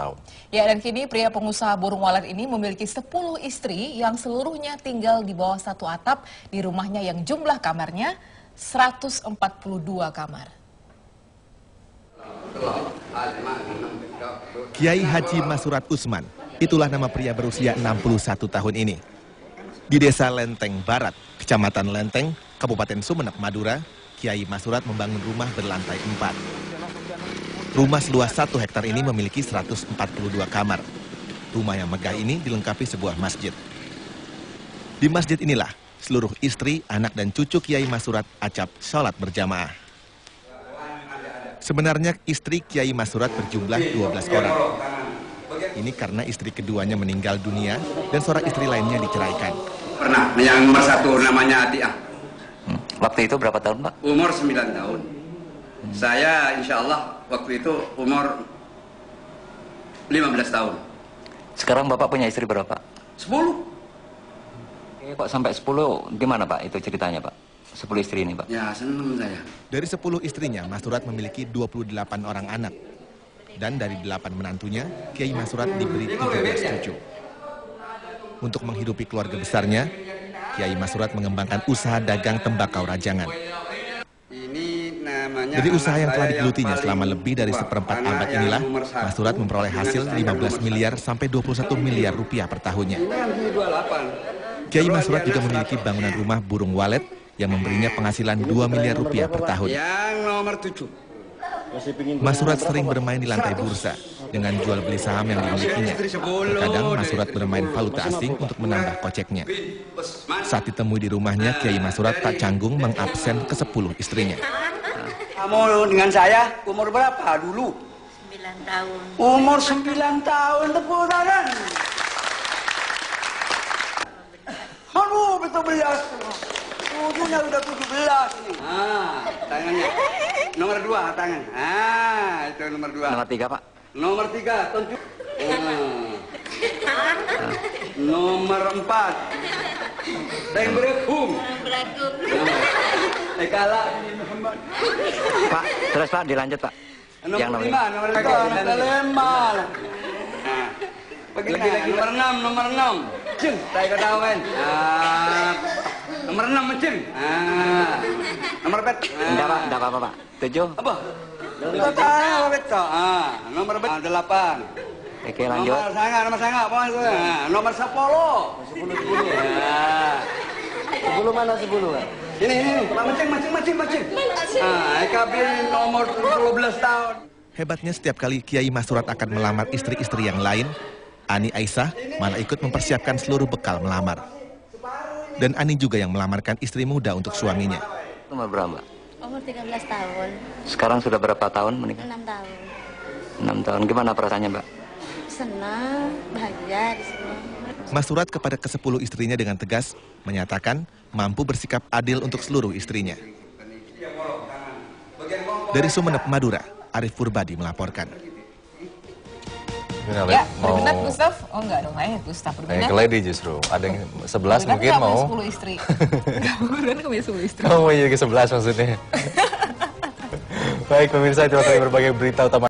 tahun. Ya, dan kini pria pengusaha burung walet ini memiliki 10 istri yang seluruhnya tinggal di bawah satu atap di rumahnya yang jumlah kamarnya 142 kamar. Kiai Haji Masurat Usman, itulah nama pria berusia 61 tahun ini. Di desa Lenteng Barat, Kecamatan Lenteng, Kabupaten Sumeneb, Madura, Kiai Masurat membangun rumah berlantai 4. Rumah seluas 1 hektar ini memiliki 142 kamar. Rumah yang megah ini dilengkapi sebuah masjid. Di masjid inilah seluruh istri, anak dan cucu Kiai Masurat acap sholat berjamaah. Sebenarnya istri Kiai Masurat berjumlah 12 orang. Ini karena istri keduanya meninggal dunia dan seorang istri lainnya diceraikan. Pernah, yang nomor satu namanya Atiah. Hmm. Waktu itu berapa tahun Pak? Umur 9 tahun. Saya insya Allah waktu itu umur 15 tahun. Sekarang Bapak punya istri berapa? 10. Eh, kok sampai 10? Gimana Pak itu ceritanya Pak? 10 istri ini Pak? Ya senang saya. Dari 10 istrinya, Masurat memiliki 28 orang anak. Dan dari 8 menantunya, Kiai Masurat diberi 13 cucu. Untuk menghidupi keluarga besarnya, Kiai Masurat mengembangkan usaha dagang tembakau rajangan. Dari usaha yang telah digelutinya selama lebih dari seperempat abad inilah, satu Masurat memperoleh hasil dengan saya 15 nomor miliar satu. sampai 21 miliar rupiah per tahunnya. Nanti 28. Kiai Masurat dia juga memiliki 100. bangunan rumah burung walet yang memberinya penghasilan 2 miliar rupiah per tahun. Yang nomor 7. Masurat sering bermain di lantai bursa dengan jual beli saham yang dimilikinya. Terkadang Masurat bermain valuta asing untuk menambah koceknya. Saat ditemui di rumahnya, Kiai Masurat tak canggung mengabsen ke-10 istrinya. Kamu dengan saya umur berapa dulu? 9 tahun. Umur 9 tahun tepuk tangan. Aduh, betul belas. Ujungnya udah 17 ini. Ah, tangannya. Nomor dua tangan. Ah, itu nomor dua. Nomor 3 Pak? Nomor tiga, tunjuk. Ah. Nomor empat. Teng berhum. Beragung. Eh kalah. Pak, terus Pak dilanjut Pak. Nomor nomor lima, nomor lima, nomor lima. Nah, Begini, nomor enam, nomor enam. Cing, saya ketahuan. Ah, nomor enam, cing. Ah, nomor bet. Enggak Pak, enggak apa-apa Pak. 7. Apa? Tahu betul. Ah, nomor bet. Ah, delapan. Oke lanjut. Nomor sangat, nomor sangat, itu? Ah, nomor sepuluh. Sepuluh, sepuluh. Mana sepuluh? Ini, ini. Mancing, mancing, mancing, mancing. Ah, EKB nomor 12 tahun. Hebatnya setiap kali Kiai Masurat akan melamar istri-istri yang lain, Ani Aisyah malah ikut mempersiapkan seluruh bekal melamar. Dan Ani juga yang melamarkan istri muda untuk suaminya. Nomor berapa? Umur 13 tahun. Sekarang sudah berapa tahun menikah? 6 tahun. 6 tahun. Gimana perasaannya Mbak? Senang, bahagia di sini. Masurat kepada ke-10 istrinya dengan tegas menyatakan mampu bersikap adil untuk seluruh istrinya. Dari Sumeneb, Madura, Arif Purbadi melaporkan. Gimana, Ya, mau berminat Gustaf? Oh enggak dong, kayaknya Gustaf kayak berminat. ke lady justru. Ada yang 11 Berminat mungkin mau. punya 10 istri. Berminat nggak punya 10 istri. Kamu mau jadi ke 11 maksudnya. Baik pemirsa, itu tadi berbagai berita utama